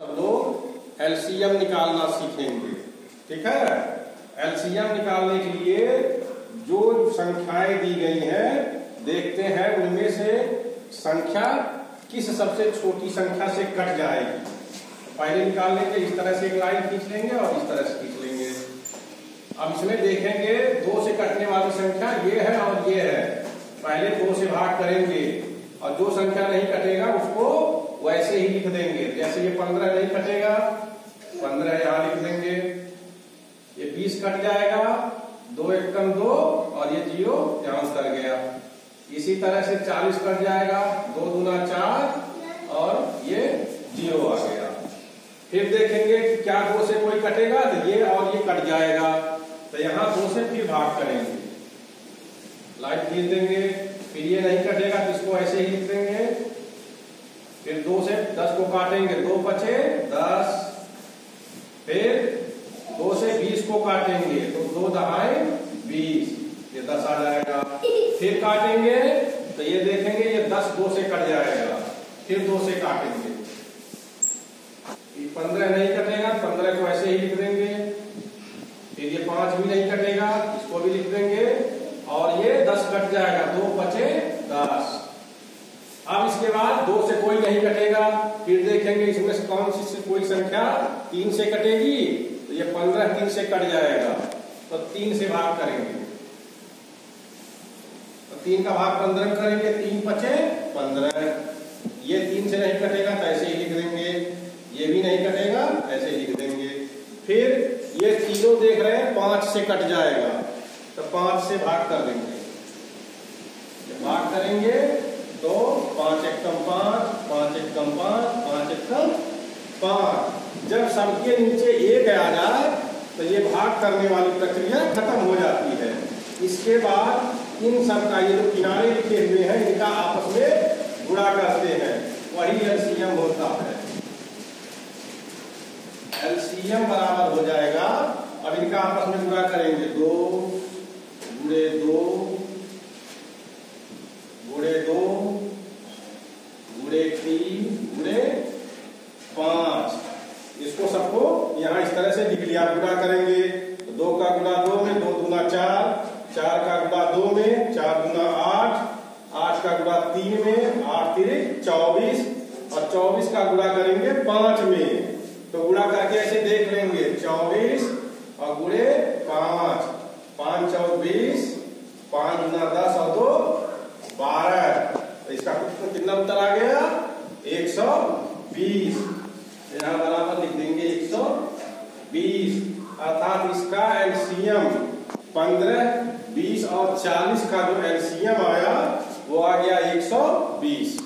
लोग एलसीएम निकालना सीखेंगे। ठीक है? एलसीएम निकालने के लिए जो संख्याएँ दी गई हैं, देखते हैं उनमें से संख्या किस सबसे छोटी संख्या से कट जाएगी। पहले निकाल लेंगे, इस तरह से एक लाइन खींच लेंगे और इस तरह से खींच लेंगे। अब इसमें देखेंगे, दो से कटने वाली संख्या ये है और ये है। पहले दो से भाग करेंगे और जो संख्या नहीं कटेगा, उसको वैसे ही लिख देंगे। जैसे ये पंद्रह नहीं कटेगा, पंद्रह यहाँ लिख देंगे। ये बीस कट जाएगा, दो एक कम दो और ये ज़ीरो यहाँ उतर गया। इसी तरह से चालीस कट जाएगा, दो दूना चार और ये ज़ीरो आ गया। फिर देखेंगे कि क्या दो से कोई कटेगा तो ये और ये कट जाएगा। तो यहाँ दो से फिर भाग करेंगे। लाइट खींच देंगे, फिर ये नहीं कटेगा तो इसको ऐसे ही लिख देंगे फिर दो से दस को काटेंगे, दो बचे दस, फिर दो से बीस को काटेंगे तो दो दहाए बीस। ये दस आ जाएगा। फिर काटेंगे तो ये देखेंगे, ये दस दो से कट जाएगा। फिर दो से काटेंगे। पंद्रह नहीं कटेगा, पंद्रह को ऐसे ही लिख देंगे। फिर ये पाँच भी नहीं कटेगा, इसको भी लिख देंगे। और ये दस कट जाएगा, दो बचे दस अब इसके बाद दो से कोई नहीं कटेगा, फिर देखेंगे इसमें से कौन सी कोई संख्या तीन से कटेगी तो ये पंद्रह तीन से कट जाएगा। तो तीन से भाग करेंगे। तो तीन का भाग पंद्रह करेंगे, तीन बचे पंद्रह। ये तीन से नहीं कटेगा तो ऐसे ही लिख देंगे। ये भी नहीं कटेगा ऐसे ही लिख देंगे। फिर ये तीनों देख रहे हैं, पाँच से कट जाएगा। तो पाँच से भाग कर देंगे। भाग करेंगे तो पाँच एक कम पाँच पाँच एक कम पाँच पाँच एक कम पाँच। जब सबके नीचे एक आ जाए तो ये भाग करने वाली प्रक्रिया खत्म हो जाती है। इसके बाद इन सब का ये जो किनारे लिखे हुए हैं, इनका आपस में गुणा करते हैं। वही एलसीएम होता है। एलसीएम बराबर हो जाएगा, अब इनका आपस में गुणा करेंगे। दो गुड़े दो, गुणे दो गुणे तीन गुणे पाँच। इसको सबको यहाँ इस तरह से लिख लिया गुणा करेंगे। तो दो का गुणा दो में, दो गुना चार चार का गुणा दो में, चार गुना आठ आठ का गुणा तीन में, आठ तीन चौबीस। और चौबीस का गुणा करेंगे पाँच में। तो गुणा करके ऐसे देख लेंगे, चौबीस और गुणे पाँच। पाँच चौबीस पाँच गुना दस और दो तो उत्तर कितना उत्तर आ गया? एक सौ बीस। यहाँ बराबर लिख देंगे एक सौ बीस। अर्थात इसका एलसीएम पंद्रह, बीस और चालीस का जो एलसीएम आया, वो आ गया एक सौ बीस।